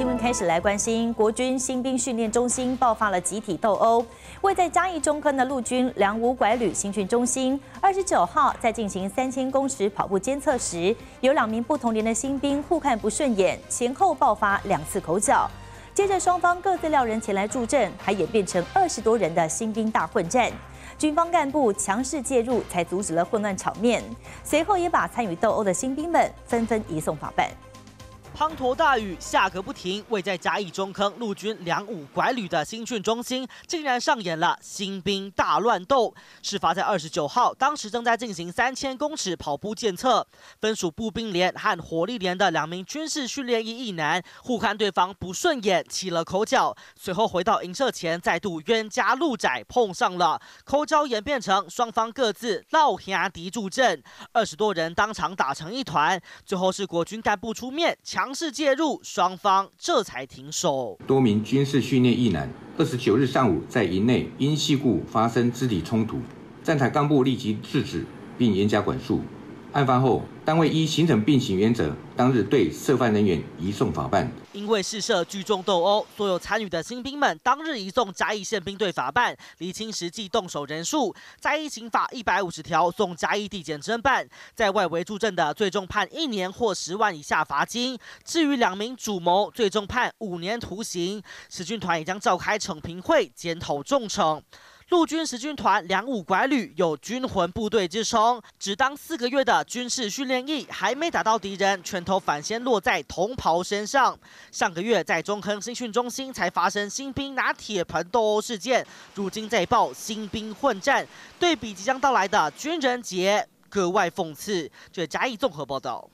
新闻开始来关心，国军新兵训练中心爆发了集体斗殴。位在嘉义中坑的陆军两五拐旅新训中心，二十九号在进行三千公尺跑步监测时，有两名不同连的新兵互看不顺眼，前后爆发两次口角。接着双方各自撂人前来助阵，还演变成二十多人的新兵大混战。军方干部强势介入，才阻止了混乱场面。随后也把参与斗殴的新兵们纷纷移送法办。滂沱大雨下个不停，位在嘉义中坑陆军两五拐旅的新训中心，竟然上演了新兵大乱斗。事发在二十九号，当时正在进行三千公尺跑步检测，分属步兵连和火力连的两名军事训练役役男，互看对方不顺眼，起了口角。随后回到营舍前，再度冤家路窄，碰上了口角，演变成双方各自闹兄敌助阵，二十多人当场打成一团。最后是国军干部出面强。强势介入，双方这才停手。多名军事训练役男，二十九日上午在营内因事故发生肢体冲突，站台干部立即制止并严加管束。案发后，单位依行程并行原则，当日对涉犯人员移送法办。因为试射聚众斗殴，所有参与的新兵们当日移送嘉义宪兵队法办，厘清实际动手人数。嘉义刑法一百五十条送嘉义地检侦办，在外围助阵的，最终判一年或十万以下罚金。至于两名主谋，最终判五年徒刑。使军团也将召开惩评会，检讨重惩。陆军十军团两五拐旅有军魂部队之称，只当四个月的军事训练役，还没打到敌人，拳头反先落在同袍身上。上个月在中坑新训中心才发生新兵拿铁盆斗殴事件，如今再爆新兵混战，对比即将到来的军人节，格外讽刺。这嘉义综合报道。